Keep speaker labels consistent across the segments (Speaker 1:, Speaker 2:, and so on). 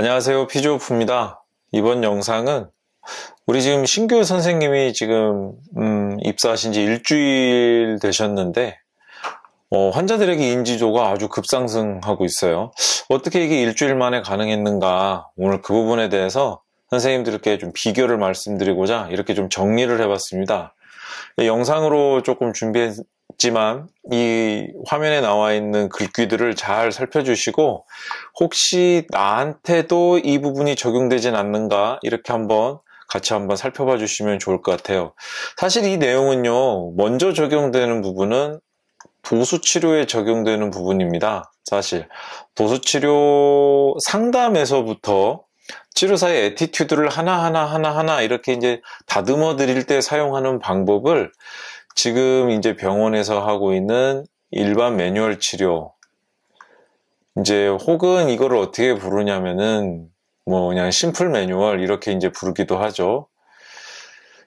Speaker 1: 안녕하세요. 피조프입니다. 이번 영상은 우리 지금 신규 선생님이 지금 음, 입사하신 지 일주일 되셨는데 어, 환자들에게 인지도가 아주 급상승하고 있어요. 어떻게 이게 일주일 만에 가능했는가 오늘 그 부분에 대해서 선생님들께 좀 비교를 말씀드리고자 이렇게 좀 정리를 해봤습니다. 영상으로 조금 준비해 있지만 이 화면에 나와 있는 글귀들을 잘 살펴주시고 혹시 나한테도 이 부분이 적용되진 않는가 이렇게 한번 같이 한번 살펴봐 주시면 좋을 것 같아요. 사실 이 내용은요, 먼저 적용되는 부분은 도수치료에 적용되는 부분입니다. 사실 도수치료 상담에서부터 치료사의 attitude를 하나하나 하나하나 이렇게 이제 다듬어 드릴 때 사용하는 방법을 지금 이제 병원에서 하고 있는 일반 매뉴얼 치료 이제 혹은 이거를 어떻게 부르냐면은 뭐 그냥 심플 매뉴얼 이렇게 이제 부르기도 하죠.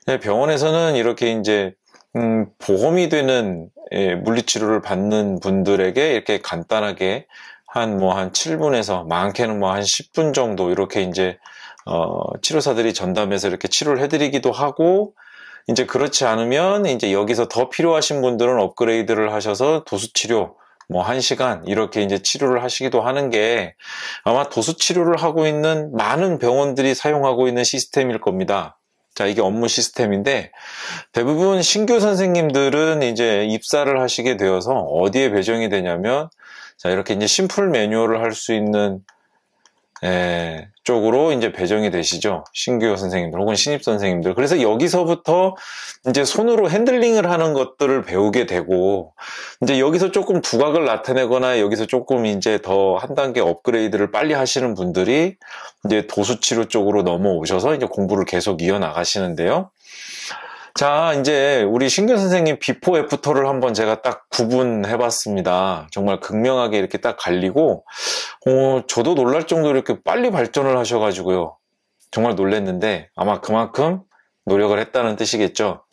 Speaker 1: 네, 병원에서는 이렇게 이제 음, 보험이 되는 예, 물리치료를 받는 분들에게 이렇게 간단하게 한뭐 한 7분에서 많게는 뭐 한 10분 정도 이렇게 이제 어, 치료사들이 전담해서 이렇게 치료를 해드리기도 하고 이제 그렇지 않으면 이제 여기서 더 필요하신 분들은 업그레이드를 하셔서 도수 치료 뭐 1시간 이렇게 이제 치료를 하시기도 하는 게 아마 도수 치료를 하고 있는 많은 병원들이 사용하고 있는 시스템일 겁니다. 자, 이게 업무 시스템인데 대부분 신규 선생님들은 이제 입사를 하시게 되어서 어디에 배정이 되냐면 자, 이렇게 이제 심플 매뉴얼을 할 수 있는 예, 쪽으로 이제 배정이 되시죠. 신규 선생님들 혹은 신입 선생님들. 그래서 여기서부터 이제 손으로 핸들링을 하는 것들을 배우게 되고, 이제 여기서 조금 두각을 나타내거나 여기서 조금 이제 더 한 단계 업그레이드를 빨리 하시는 분들이 이제 도수치료 쪽으로 넘어오셔서 이제 공부를 계속 이어나가시는데요. 자, 이제 우리 신규 선생님 before after를 한번 제가 딱 구분해 봤습니다. 정말 극명하게 이렇게 딱 갈리고, 어, 저도 놀랄 정도로 이렇게 빨리 발전을 하셔가지고요. 정말 놀랬는데, 아마 그만큼 노력을 했다는 뜻이겠죠.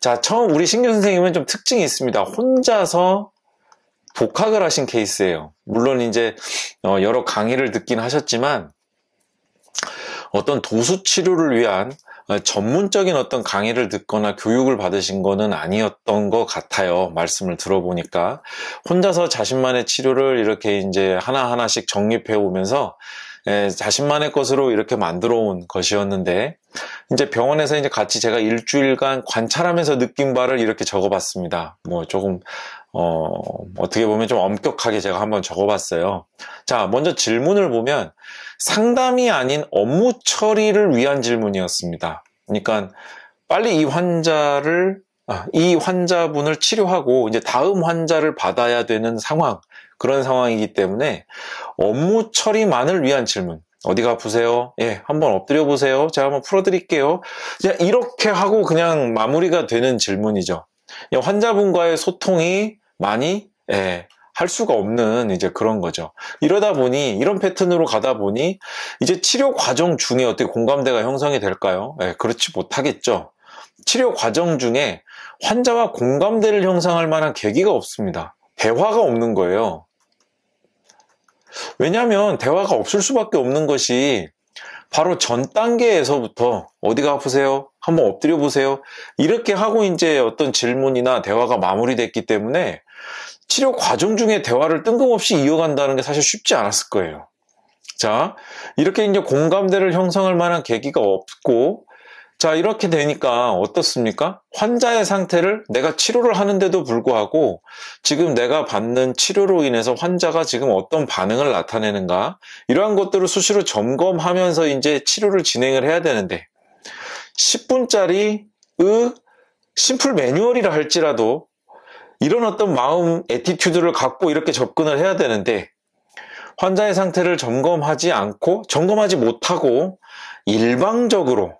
Speaker 1: 자, 처음 우리 신규 선생님은 좀 특징이 있습니다. 혼자서 독학을 하신 케이스예요. 물론 이제 어, 여러 강의를 듣긴 하셨지만, 어떤 도수 치료를 위한 어, 전문적인 어떤 강의를 듣거나 교육을 받으신 거는 아니었던 것 같아요. 말씀을 들어보니까. 혼자서 자신만의 치료를 이렇게 이제 하나하나씩 정립해 오면서 예, 자신만의 것으로 이렇게 만들어 온 것이었는데, 이제 병원에서 이제 같이 제가 일주일간 관찰하면서 느낀 바를 이렇게 적어 봤습니다. 뭐 조금, 어, 어떻게 보면 좀 엄격하게 제가 한번 적어 봤어요. 자, 먼저 질문을 보면, 상담이 아닌 업무 처리를 위한 질문이었습니다. 그러니까 빨리 이 환자를 아, 이 환자분을 치료하고 이제 다음 환자를 받아야 되는 상황 그런 상황이기 때문에 업무 처리만을 위한 질문 어디가 아프세요? 예, 한번 엎드려 보세요. 제가 한번 풀어드릴게요. 이렇게 하고 그냥 마무리가 되는 질문이죠. 환자분과의 소통이 많이 예, 할 수가 없는 이제 그런 거죠. 이러다 보니 이런 패턴으로 가다 보니 이제 치료 과정 중에 어떻게 공감대가 형성이 될까요? 네, 그렇지 못하겠죠. 치료 과정 중에 환자와 공감대를 형성할 만한 계기가 없습니다. 대화가 없는 거예요. 왜냐하면 대화가 없을 수밖에 없는 것이 바로 전 단계에서부터 어디가 아프세요? 한번 엎드려 보세요. 이렇게 하고 이제 어떤 질문이나 대화가 마무리됐기 때문에 치료 과정 중에 대화를 뜬금없이 이어간다는 게 사실 쉽지 않았을 거예요. 자, 이렇게 이제 공감대를 형성할 만한 계기가 없고, 자, 이렇게 되니까 어떻습니까? 환자의 상태를 내가 치료를 하는데도 불구하고 지금 내가 받는 치료로 인해서 환자가 지금 어떤 반응을 나타내는가 이러한 것들을 수시로 점검하면서 이제 치료를 진행을 해야 되는데 10분짜리 의 simple 매뉴얼이라 할지라도 이런 어떤 마음, attitude를 갖고 이렇게 접근을 해야 되는데 환자의 상태를 점검하지 않고 점검하지 못하고 일방적으로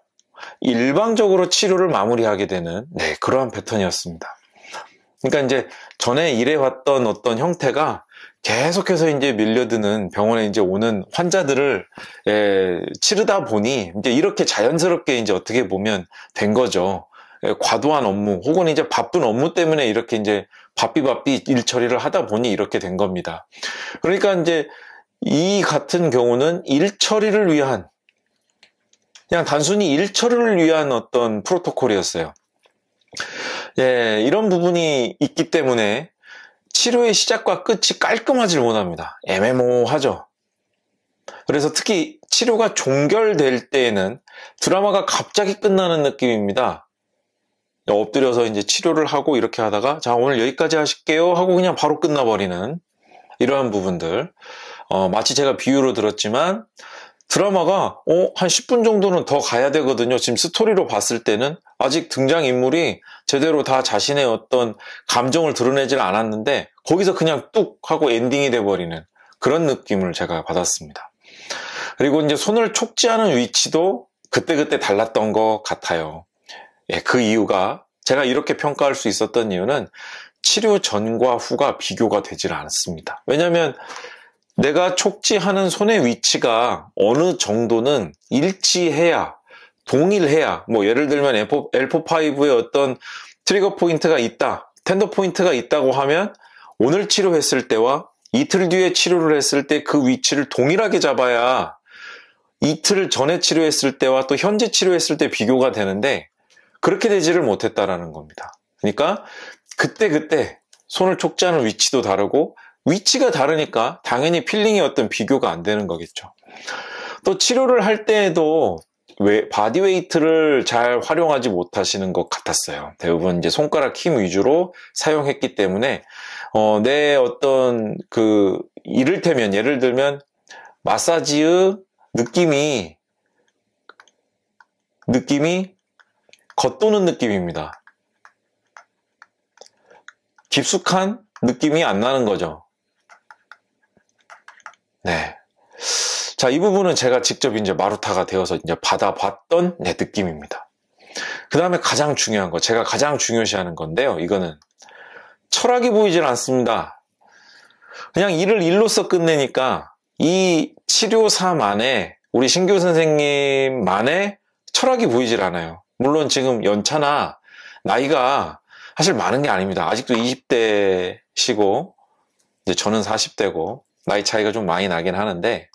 Speaker 1: 일방적으로 치료를 마무리하게 되는 네, 그러한 패턴이었습니다. 그러니까 이제 전에 일해왔던 어떤 형태가 계속해서 이제 밀려드는 병원에 이제 오는 환자들을 에, 치르다 보니 이제 이렇게 자연스럽게 이제 어떻게 보면 된 거죠. 예, 과도한 업무 혹은 이제 바쁜 업무 때문에 이렇게 이제 바삐바삐 일 처리를 하다 보니 이렇게 된 겁니다. 그러니까 이제 이 같은 경우는 일 처리를 위한 그냥 단순히 일 처리를 위한 어떤 프로토콜이었어요. 예, 이런 부분이 있기 때문에 치료의 시작과 끝이 깔끔하지 못합니다. 애매모호하죠. 그래서 특히 치료가 종결될 때에는 드라마가 갑자기 끝나는 느낌입니다. 엎드려서 이제 치료를 하고 이렇게 하다가 자 오늘 여기까지 하실게요 하고 그냥 바로 끝나버리는 이러한 부분들 어, 마치 제가 비유로 들었지만 드라마가 어, 한 10분 정도는 더 가야 되거든요. 지금 스토리로 봤을 때는 아직 등장인물이 제대로 다 자신의 어떤 감정을 드러내질 않았는데 거기서 그냥 뚝 하고 엔딩이 돼버리는 그런 느낌을 제가 받았습니다. 그리고 이제 손을 촉지하는 위치도 그때그때 달랐던 것 같아요. 예, 그 이유가 제가 이렇게 평가할 수 있었던 이유는 치료 전과 후가 비교가 되질 않습니다. 왜냐하면 내가 촉지하는 손의 위치가 어느 정도는 일치해야 동일해야 뭐 예를 들면 L4, L4-5의 어떤 trigger point가 있다 tender point가 있다고 하면 오늘 치료했을 때와 이틀 뒤에 치료를 했을 때 그 위치를 동일하게 잡아야 이틀 전에 치료했을 때와 또 현재 치료했을 때 비교가 되는데 그렇게 되지를 못했다라는 겁니다. 그러니까 그때 그때 손을 촉지하는 위치도 다르고 위치가 다르니까 당연히 feeling의 어떤 비교가 안 되는 거겠죠. 또 치료를 할 때에도 왜 body weight를 잘 활용하지 못하시는 것 같았어요. 대부분 이제 손가락 힘 위주로 사용했기 때문에 어, 내 어떤 그 이를테면 예를 들면 마사지의 느낌이 느낌이 겉도는 느낌입니다. 깊숙한 느낌이 안 나는 거죠. 네. 자, 이 부분은 제가 직접 이제 마루타가 되어서 이제 받아봤던 내 느낌입니다. 그 다음에 가장 중요한 거, 제가 가장 중요시하는 건데요. 이거는 철학이 보이질 않습니다. 그냥 일을 일로써 끝내니까 이 치료사만의 우리 신규 선생님만의 철학이 보이질 않아요. 물론 지금 연차나 나이가 사실 많은 게 아닙니다. 아직도 20대시고 이제 저는 40대고 나이 차이가 좀 많이 나긴 하는데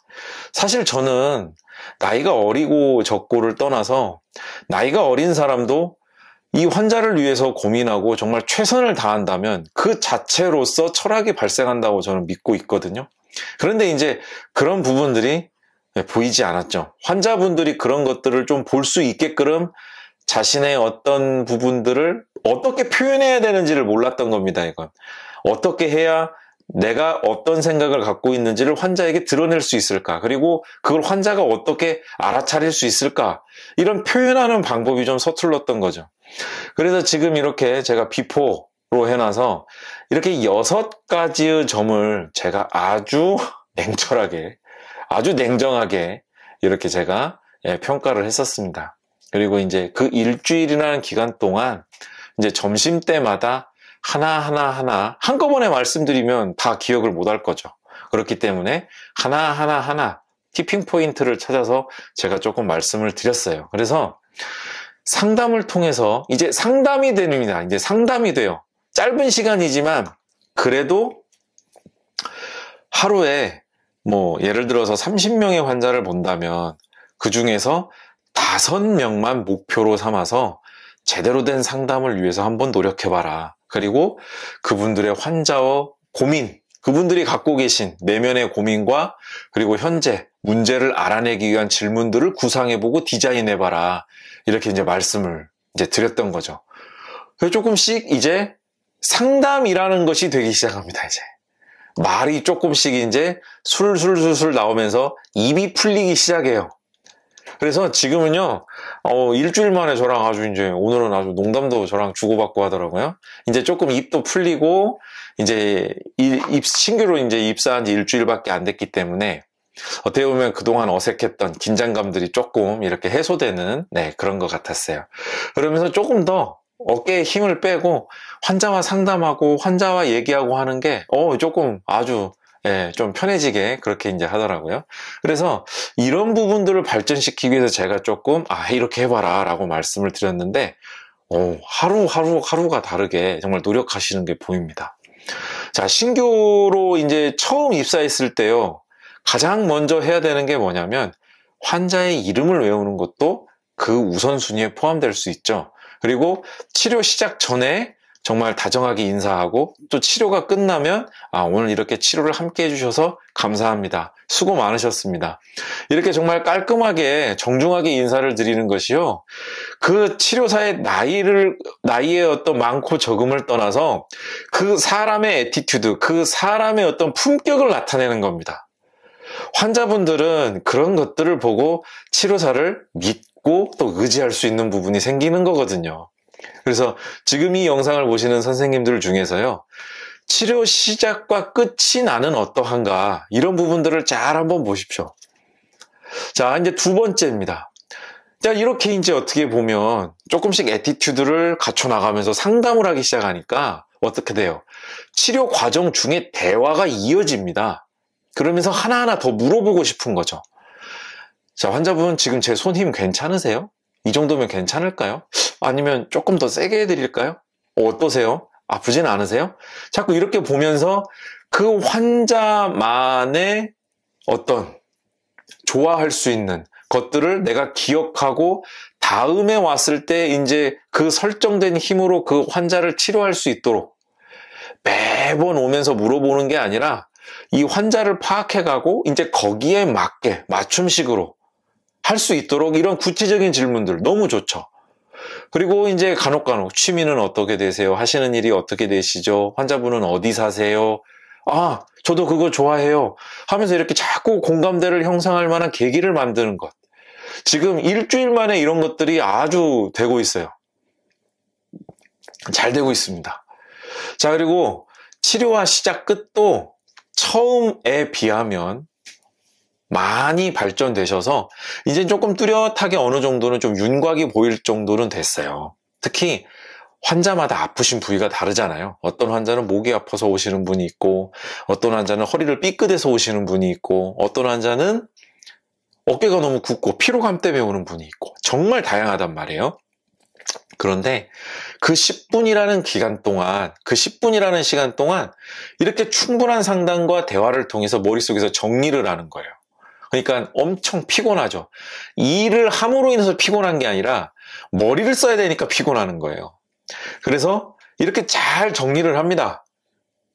Speaker 1: 사실 저는 나이가 어리고 적고를 떠나서 나이가 어린 사람도 이 환자를 위해서 고민하고 정말 최선을 다한다면 그 자체로서 철학이 발생한다고 저는 믿고 있거든요. 그런데 이제 그런 부분들이 보이지 않았죠. 환자분들이 그런 것들을 좀 볼 수 있게끔 자신의 어떤 부분들을 어떻게 표현해야 되는지를 몰랐던 겁니다, 이건. 어떻게 해야 내가 어떤 생각을 갖고 있는지를 환자에게 드러낼 수 있을까? 그리고 그걸 환자가 어떻게 알아차릴 수 있을까? 이런 표현하는 방법이 좀 서툴렀던 거죠. 그래서 지금 이렇게 제가 비포로 해놔서 이렇게 여섯 가지의 점을 제가 아주 냉철하게, 아주 냉정하게 이렇게 제가 예, 평가를 했었습니다. 그리고 이제 그 일주일이라는 기간 동안 이제 점심 때마다 하나하나 하나 한꺼번에 말씀드리면 다 기억을 못 할 거죠. 그렇기 때문에 하나하나 하나 티핑 포인트를 찾아서 제가 조금 말씀을 드렸어요. 그래서 상담을 통해서 이제 상담이 됩니다. 이제 상담이 돼요. 짧은 시간이지만 그래도 하루에 뭐 예를 들어서 30명의 환자를 본다면 그 중에서 5명만 목표로 삼아서 제대로 된 상담을 위해서 한번 노력해봐라. 그리고 그분들의 환자와 고민, 그분들이 갖고 계신 내면의 고민과 그리고 현재 문제를 알아내기 위한 질문들을 구상해보고 디자인해봐라. 이렇게 이제 말씀을 이제 드렸던 거죠. 조금씩 이제 상담이라는 것이 되기 시작합니다, 이제. 말이 조금씩 이제 술술술술 나오면서 입이 풀리기 시작해요. 그래서 지금은요, 어, 일주일 만에 저랑 아주 이제 오늘은 아주 농담도 저랑 주고받고 하더라고요. 이제 조금 입도 풀리고, 이제 입, 신규로 이제 입사한 지 일주일밖에 안 됐기 때문에 어떻게 보면 그동안 어색했던 긴장감들이 조금 이렇게 해소되는 네, 그런 것 같았어요. 그러면서 조금 더 어깨에 힘을 빼고 환자와 상담하고 환자와 얘기하고 하는 게 어, 조금 아주 예, 좀 편해지게 그렇게 이제 하더라고요. 그래서 이런 부분들을 발전시키기 위해서 제가 조금 아 이렇게 해봐라 라고 말씀을 드렸는데 오, 하루 하루 하루가 다르게 정말 노력하시는 게 보입니다. 자 신규로 이제 처음 입사했을 때요. 가장 먼저 해야 되는 게 뭐냐면 환자의 이름을 외우는 것도 그 우선순위에 포함될 수 있죠. 그리고 치료 시작 전에 정말 다정하게 인사하고 또 치료가 끝나면 아, 오늘 이렇게 치료를 함께 해주셔서 감사합니다. 수고 많으셨습니다. 이렇게 정말 깔끔하게 정중하게 인사를 드리는 것이요. 그 치료사의 나이를, 나이의 어떤 많고 적음을 떠나서 그 사람의 attitude, 그 사람의 어떤 품격을 나타내는 겁니다. 환자분들은 그런 것들을 보고 치료사를 믿고 또 의지할 수 있는 부분이 생기는 거거든요. 그래서 지금 이 영상을 보시는 선생님들 중에서요. 치료 시작과 끝이 나는 어떠한가 이런 부분들을 잘 한번 보십시오. 자 이제 두 번째입니다. 자 이렇게 이제 어떻게 보면 조금씩 attitude를 갖춰 나가면서 상담을 하기 시작하니까 어떻게 돼요? 치료 과정 중에 대화가 이어집니다. 그러면서 하나하나 더 물어보고 싶은 거죠. 자 환자분 지금 제 손 힘 괜찮으세요? 이 정도면 괜찮을까요? 아니면 조금 더 세게 해드릴까요? 어떠세요? 아프진 않으세요? 자꾸 이렇게 보면서 그 환자만의 어떤 좋아할 수 있는 것들을 내가 기억하고 다음에 왔을 때 이제 그 설정된 힘으로 그 환자를 치료할 수 있도록 매번 오면서 물어보는 게 아니라 이 환자를 파악해가고 이제 거기에 맞게 맞춤식으로 할 수 있도록 이런 구체적인 질문들 너무 좋죠. 그리고 이제 간혹간혹 취미는 어떻게 되세요? 하시는 일이 어떻게 되시죠? 환자분은 어디 사세요? 아, 저도 그거 좋아해요. 하면서 이렇게 자꾸 공감대를 형성할 만한 계기를 만드는 것. 지금 일주일 만에 이런 것들이 아주 되고 있어요. 잘 되고 있습니다. 자, 그리고 치료와 시작 끝도 처음에 비하면 많이 발전되셔서 이제 조금 뚜렷하게 어느 정도는 좀 윤곽이 보일 정도는 됐어요. 특히 환자마다 아프신 부위가 다르잖아요. 어떤 환자는 목이 아파서 오시는 분이 있고, 어떤 환자는 허리를 삐끗해서 오시는 분이 있고, 어떤 환자는 어깨가 너무 굽고 피로감 때문에 오는 분이 있고, 정말 다양하단 말이에요. 그런데 그 10분이라는 기간 동안, 그 10분이라는 시간 동안 이렇게 충분한 상담과 대화를 통해서 머릿속에서 정리를 하는 거예요. 그러니까 엄청 피곤하죠. 일을 함으로 인해서 피곤한 게 아니라 머리를 써야 되니까 피곤하는 거예요. 그래서 이렇게 잘 정리를 합니다.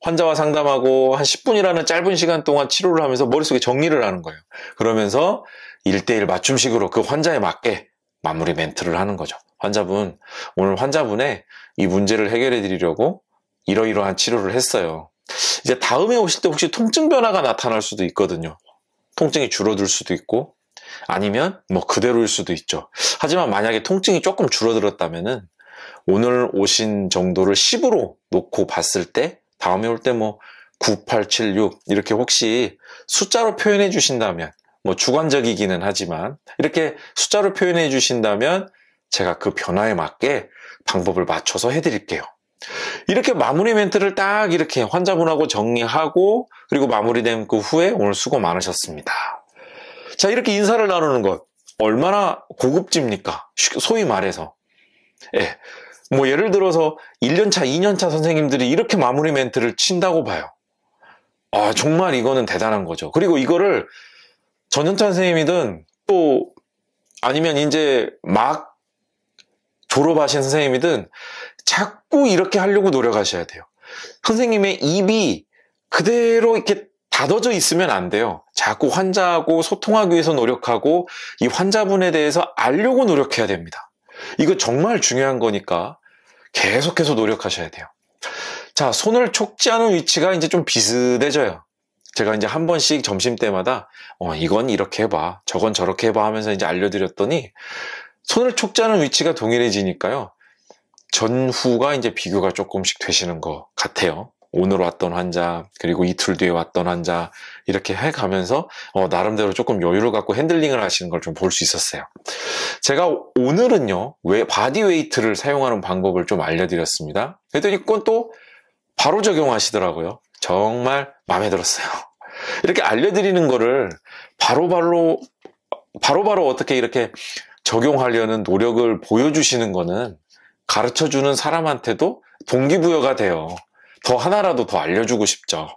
Speaker 1: 환자와 상담하고 한 10분이라는 짧은 시간 동안 치료를 하면서 머릿속에 정리를 하는 거예요. 그러면서 1대1 맞춤식으로 그 환자에 맞게 마무리 멘트를 하는 거죠. 환자분, 오늘 환자분의 이 문제를 해결해 드리려고 이러이러한 치료를 했어요. 이제 다음에 오실 때 혹시 통증 변화가 나타날 수도 있거든요. 통증이 줄어들 수도 있고 아니면 뭐 그대로일 수도 있죠. 하지만 만약에 통증이 조금 줄어들었다면은 오늘 오신 정도를 10으로 놓고 봤을 때 다음에 올 때 뭐 9, 8, 7, 6 이렇게 혹시 숫자로 표현해 주신다면 뭐 주관적이기는 하지만 이렇게 숫자로 표현해 주신다면 제가 그 변화에 맞게 방법을 맞춰서 해드릴게요. 이렇게 마무리 멘트를 딱 이렇게 환자분하고 정리하고 그리고 마무리된 그 후에 오늘 수고 많으셨습니다. 자, 이렇게 인사를 나누는 것 얼마나 고급집니까? 소위 말해서. 예. 뭐 예를 들어서 1년차, 2년차 선생님들이 이렇게 마무리 멘트를 친다고 봐요. 아, 정말 이거는 대단한 거죠. 그리고 이거를 전년차 선생님이든 또 아니면 이제 막 졸업하신 선생님이든 자꾸 이렇게 하려고 노력하셔야 돼요. 선생님의 입이 그대로 이렇게 닫아져 있으면 안 돼요. 자꾸 환자하고 소통하기 위해서 노력하고 이 환자분에 대해서 알려고 노력해야 됩니다. 이거 정말 중요한 거니까 계속해서 노력하셔야 돼요. 자, 손을 촉지하는 위치가 이제 좀 비슷해져요. 제가 이제 한 번씩 점심 때마다 어, 이건 이렇게 해봐, 저건 저렇게 해봐 하면서 이제 알려드렸더니 손을 촉지하는 위치가 동일해지니까요. 전후가 이제 비교가 조금씩 되시는 것 같아요. 오늘 왔던 환자, 그리고 이틀 뒤에 왔던 환자, 이렇게 해 가면서, 어, 나름대로 조금 여유를 갖고 핸들링을 하시는 걸 좀 볼 수 있었어요. 제가 오늘은요, 왜, body weight를 사용하는 방법을 좀 알려드렸습니다. 그랬더니 그건 또 바로 적용하시더라고요. 정말 마음에 들었어요. 이렇게 알려드리는 거를 바로바로, 바로바로 어떻게 이렇게 적용하려는 노력을 보여주시는 거는 가르쳐 주는 사람한테도 동기부여가 돼요. 더 하나라도 더 알려주고 싶죠.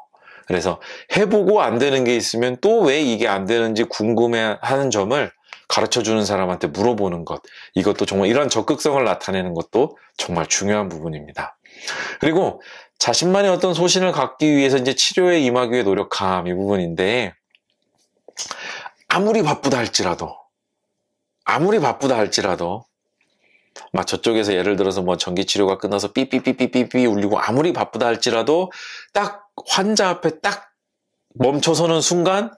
Speaker 1: 그래서 해보고 안 되는 게 있으면 또 왜 이게 안 되는지 궁금해 하는 점을 가르쳐 주는 사람한테 물어보는 것. 이것도 정말 이런 적극성을 나타내는 것도 정말 중요한 부분입니다. 그리고 자신만의 어떤 소신을 갖기 위해서 이제 치료에 임하기 위해 노력함 이 부분인데 아무리 바쁘다 할지라도 아무리 바쁘다 할지라도 막 저쪽에서 예를 들어서 뭐 전기 치료가 끝나서 삐삐삐삐삐삐 울리고 아무리 바쁘다 할지라도 딱 환자 앞에 딱 멈춰서는 순간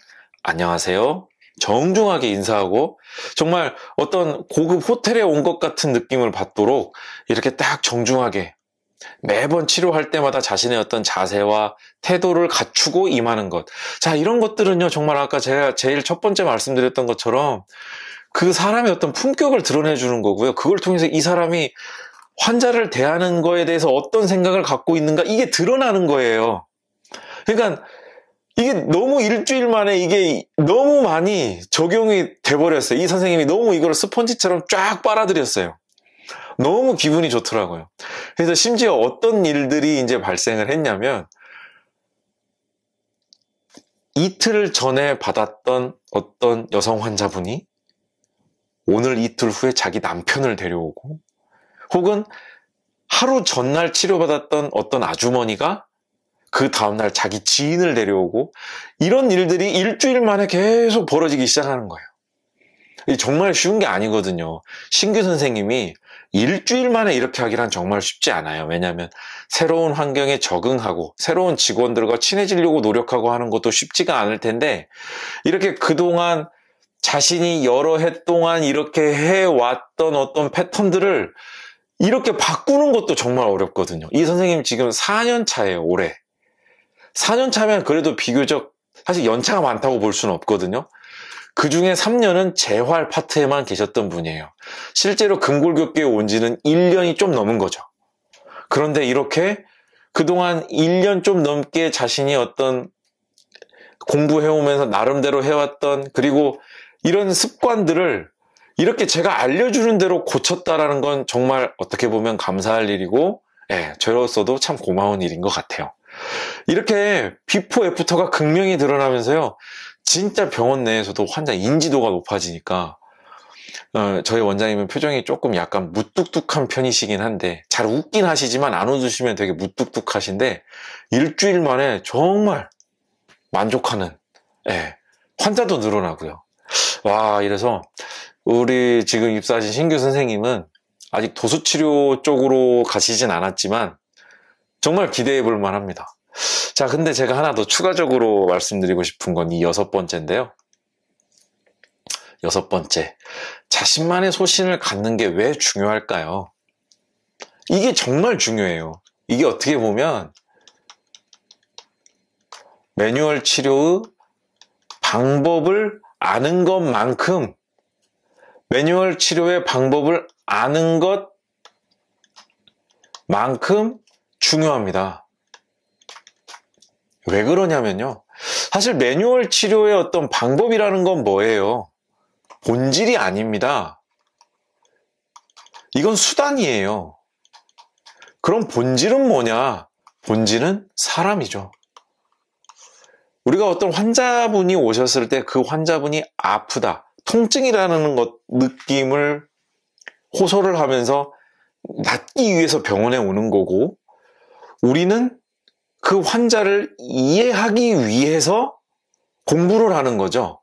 Speaker 1: 안녕하세요. 정중하게 인사하고 정말 어떤 고급 호텔에 온 것 같은 느낌을 받도록 이렇게 딱 정중하게 매번 치료할 때마다 자신의 어떤 자세와 태도를 갖추고 임하는 것. 자, 이런 것들은요, 정말 아까 제가 제일 첫 번째 말씀드렸던 것처럼 그 사람의 어떤 품격을 드러내주는 거고요. 그걸 통해서 이 사람이 환자를 대하는 거에 대해서 어떤 생각을 갖고 있는가, 이게 드러나는 거예요. 그러니까 이게 너무 일주일 만에 이게 너무 많이 적용이 돼버렸어요. 이 선생님이 너무 이걸 스펀지처럼 쫙 빨아들였어요. 너무 기분이 좋더라고요. 그래서 심지어 어떤 일들이 이제 발생을 했냐면, 이틀 전에 받았던 어떤 여성 환자분이 오늘 이틀 후에 자기 남편을 데려오고, 혹은 하루 전날 치료받았던 어떤 아주머니가 그 다음날 자기 지인을 데려오고, 이런 일들이 일주일 만에 계속 벌어지기 시작하는 거예요. 정말 쉬운 게 아니거든요. 신규 선생님이 일주일 만에 이렇게 하기란 정말 쉽지 않아요. 왜냐하면 새로운 환경에 적응하고 새로운 직원들과 친해지려고 노력하고 하는 것도 쉽지가 않을 텐데 이렇게 그동안 자신이 여러 해 동안 이렇게 해왔던 어떤 패턴들을 이렇게 바꾸는 것도 정말 어렵거든요. 이 선생님 지금 4년 차예요, 올해. 4년 차면 그래도 비교적 사실 연차가 많다고 볼 수는 없거든요. 그 중에 3년은 재활 파트에만 계셨던 분이에요. 실제로 금골교계에 온 지는 1년이 좀 넘은 거죠. 그런데 이렇게 그동안 1년 좀 넘게 자신이 어떤 공부해오면서 나름대로 해왔던 그리고 이런 습관들을 이렇게 제가 알려주는 대로 고쳤다라는 건 정말 어떻게 보면 감사할 일이고 예, 저로서도 참 고마운 일인 것 같아요. 이렇게 비포 애프터가 극명히 드러나면서요. 진짜 병원 내에서도 환자 인지도가 높아지니까 어, 저희 원장님은 표정이 조금 약간 무뚝뚝한 편이시긴 한데 잘 웃긴 하시지만 안 웃으시면 되게 무뚝뚝하신데 일주일 만에 정말 만족하는 예, 환자도 늘어나고요. 와 이래서 우리 지금 입사하신 신규 선생님은 아직 도수치료 쪽으로 가시진 않았지만 정말 기대해 볼 만합니다. 자, 근데 제가 하나 더 추가적으로 말씀드리고 싶은 건 이 여섯 번째인데요. 여섯 번째. 자신만의 소신을 갖는 게 왜 중요할까요? 이게 정말 중요해요. 이게 어떻게 보면 매뉴얼 치료의 방법을 아는 것만큼 매뉴얼 치료의 방법을 아는 것만큼 중요합니다. 왜 그러냐면요. 사실 매뉴얼 치료의 어떤 방법이라는 건 뭐예요? 본질이 아닙니다. 이건 수단이에요. 그럼 본질은 뭐냐? 본질은 사람이죠. 우리가 어떤 환자분이 오셨을 때 그 환자분이 아프다, 통증이라는 것, 느낌을 호소를 하면서 낫기 위해서 병원에 오는 거고, 우리는 그 환자를 이해하기 위해서 공부를 하는 거죠.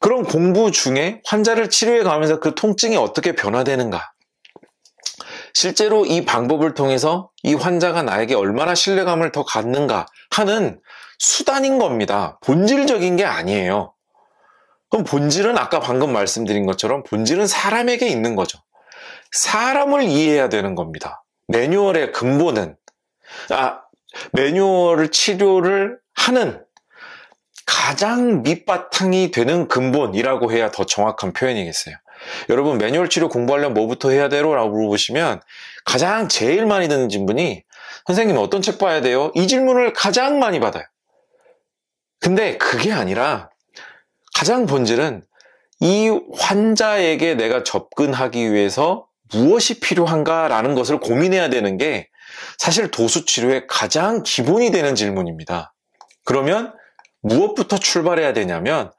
Speaker 1: 그런 공부 중에 환자를 치료해 가면서 그 통증이 어떻게 변화되는가. 실제로 이 방법을 통해서 이 환자가 나에게 얼마나 신뢰감을 더 갖는가 하는 수단인 겁니다. 본질적인 게 아니에요. 그럼 본질은 아까 방금 말씀드린 것처럼 본질은 사람에게 있는 거죠. 사람을 이해해야 되는 겁니다. 매뉴얼의 근본은 아 매뉴얼을 치료를 하는 가장 밑바탕이 되는 근본이라고 해야 더 정확한 표현이겠어요. 여러분 매뉴얼 치료 공부하려면 뭐부터 해야 돼요? 라고 물어보시면 가장 제일 많이 듣는 질문이 선생님 어떤 책 봐야 돼요? 이 질문을 가장 많이 받아요. 근데 그게 아니라 가장 본질은 이 환자에게 내가 접근하기 위해서 무엇이 필요한가라는 것을 고민해야 되는 게 사실 도수치료의 가장 기본이 되는 질문입니다. 그러면 무엇부터 출발해야 되냐면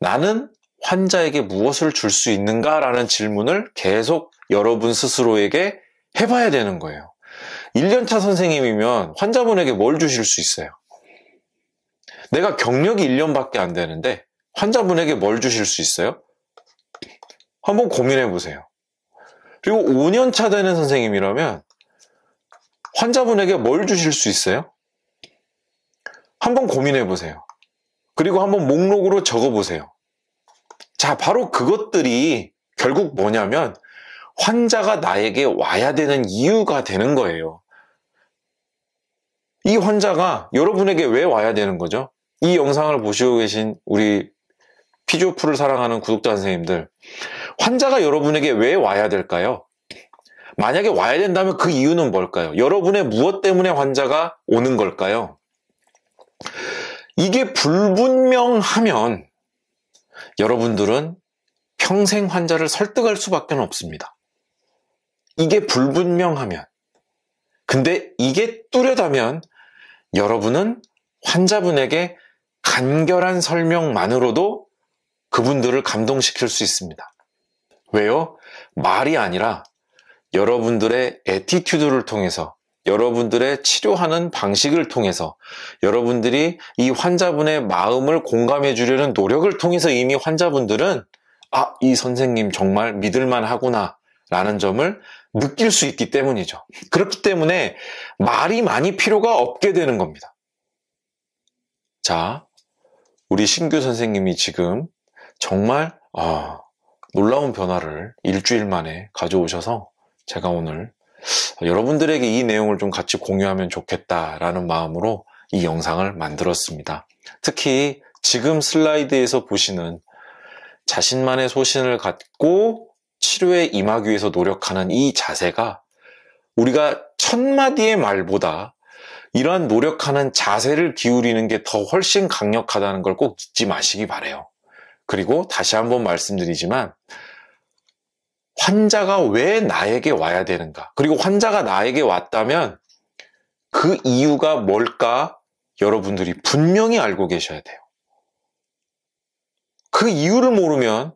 Speaker 1: 나는 환자에게 무엇을 줄 수 있는가라는 질문을 계속 여러분 스스로에게 해봐야 되는 거예요. 1년차 선생님이면 환자분에게 뭘 주실 수 있어요? 내가 경력이 1년밖에 안 되는데 환자분에게 뭘 주실 수 있어요? 한번 고민해 보세요. 그리고 5년차 되는 선생님이라면 환자분에게 뭘 주실 수 있어요? 한번 고민해 보세요. 그리고 한번 목록으로 적어 보세요. 자, 바로 그것들이 결국 뭐냐면 환자가 나에게 와야 되는 이유가 되는 거예요. 이 환자가 여러분에게 왜 와야 되는 거죠? 이 영상을 보시고 계신 우리 피조프를 사랑하는 구독자 선생님들, 환자가 여러분에게 왜 와야 될까요? 만약에 와야 된다면 그 이유는 뭘까요? 여러분의 무엇 때문에 환자가 오는 걸까요? 이게 불분명하면 여러분들은 평생 환자를 설득할 수밖에 없습니다. 이게 불분명하면. 근데 이게 뚜렷하면 여러분은 환자분에게 간결한 설명만으로도 그분들을 감동시킬 수 있습니다. 왜요? 말이 아니라 여러분들의 attitude를 통해서 여러분들의 치료하는 방식을 통해서 여러분들이 이 환자분의 마음을 공감해 주려는 노력을 통해서 이미 환자분들은 아, 이 선생님 정말 믿을만 하구나 라는 점을 느낄 수 있기 때문이죠. 그렇기 때문에 말이 많이 필요가 없게 되는 겁니다. 자, 우리 신규 선생님이 지금 정말 아, 놀라운 변화를 일주일 만에 가져오셔서 제가 오늘 여러분들에게 이 내용을 좀 같이 공유하면 좋겠다라는 마음으로 이 영상을 만들었습니다. 특히 지금 슬라이드에서 보시는 자신만의 소신을 갖고 치료에 임하기 위해서 노력하는 이 자세가 우리가 천마디의 말보다 이러한 노력하는 자세를 기울이는 게 더 훨씬 강력하다는 걸 꼭 잊지 마시기 바래요. 그리고 다시 한번 말씀드리지만 환자가 왜 나에게 와야 되는가? 그리고 환자가 나에게 왔다면 그 이유가 뭘까? 여러분들이 분명히 알고 계셔야 돼요. 그 이유를 모르면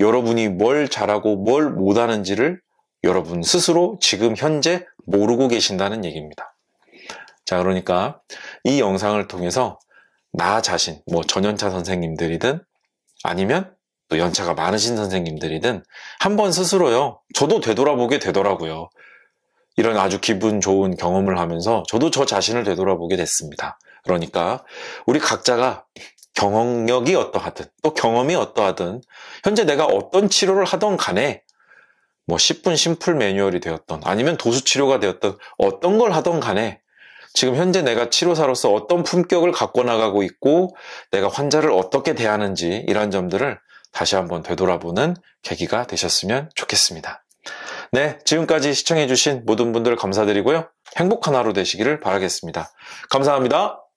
Speaker 1: 여러분이 뭘 잘하고 뭘 못하는지를 여러분 스스로 지금 현재 모르고 계신다는 얘기입니다. 자, 그러니까 이 영상을 통해서 나 자신, 뭐 전연차 선생님들이든 아니면 또 연차가 많으신 선생님들이든 한번 스스로요, 저도 되돌아보게 되더라고요. 이런 아주 기분 좋은 경험을 하면서 저도 저 자신을 되돌아보게 됐습니다. 그러니까 우리 각자가 경험력이 어떠하든 또 경험이 어떠하든 현재 내가 어떤 치료를 하던 간에 뭐 10분 심플 매뉴얼이 되었던 아니면 도수 치료가 되었던 어떤 걸 하던 간에 지금 현재 내가 치료사로서 어떤 품격을 갖고 나가고 있고 내가 환자를 어떻게 대하는지 이런 점들을 다시 한번 되돌아보는 계기가 되셨으면 좋겠습니다. 네, 지금까지 시청해주신 모든 분들 감사드리고요. 행복한 하루 되시기를 바라겠습니다. 감사합니다.